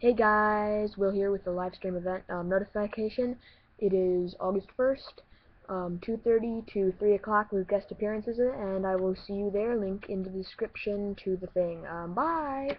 Hey guys, Will here with the live stream event um, notification. It is August 1st, um, 2.30 to 3 o'clock with guest appearances, and I will see you there. Link in the description to the thing. Um, bye!